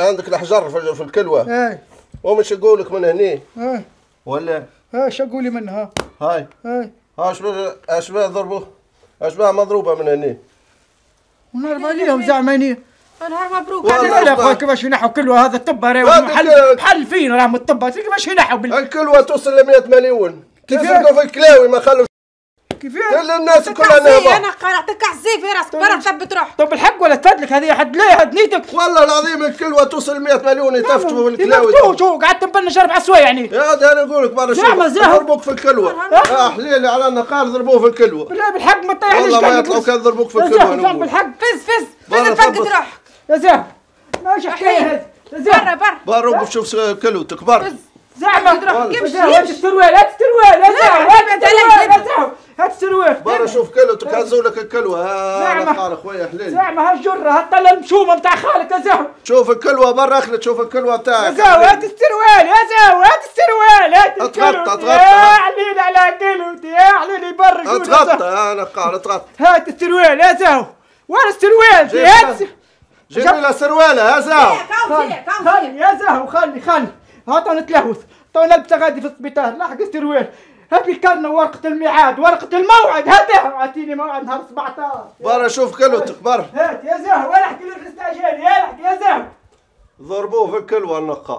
عندك الحجر في في الكلوة. اي ومش يقولك من هني؟ اي ولا؟ اي شو اقولي منها؟ هاي. اي ها اشبه اشبه ضربوه اشبه مضروبة من هني؟ ونهار عليهم زعمانين نهار مبروك والله. عليك لا يا أخوي كيفاش ينحوا كله هذا الطب راهي هذا محل محل فين؟ راهم الطب. كيفاش ينحوا بال... الكلوة توصل ل 100 مليون كيف في الكلاوي ما خلوا كيفاش كل الناس كلها نهبه أنا قرأت كعسي في راسك برا مثبت روحك. طب الحق ولا تفدلك هذه حد لا هاد نيتك؟ والله العظيم الكلوه توصل ل 100 مليون يتفتوا في الكلاوي يمقتوه شو قعدت نبنى شرب عسوى يعني. يا هذا أنا أقول لك برا شوف زاهد. ضربوك في الكلوة. آه حليلي على النقار ضربوه في الكلوة. بالله بالحق ما تطيحنيش والله ما. يطلعوا كان ضربوك في أقول. بالحق. فز فز. فز ثبت. روحك. يا زاهد ماشي حكايه هذه برا برا. برا شوف كلوتك برا. زعما نفقد روحك. يا يمشي زاهد هات يمشي السروال هات السروال يا زاهد هات ابعد علي، السروال يا ابعد. زاهد هات السروال برا شوف كلوتك هزوا لك الكلوة ها زعما. نقار أخويا حليلي زعما هالجرة هالطلة المشومة بتاع خالك يا زاهد شوف الكلوة برا اخلت شوف الكلوة يا بتاعك زاهد هات السروال يا زاهد هات السروال هات أتغطى،. أتغطى. يا عليل على كلوتي يا برا شو أتغطى ها نقار أتغطى. هات السروال يا زاهد وين السروال جيب هات. جيب لي زاو كاو فيك كاو خلي يا زهو خلي خلي هات أنا نتلهوث تو نلبسه غادي في السبيطار لاحق السروال هات لي كارنة ورقة الميعاد ورقة الموعد هاتها! أعطيني موعد نهار 17 برا شوف كلوتك برا هات يا زهو ولا احكي لك الاستعجال يا لحق يا زهو. ضربوه في الكلوة النقار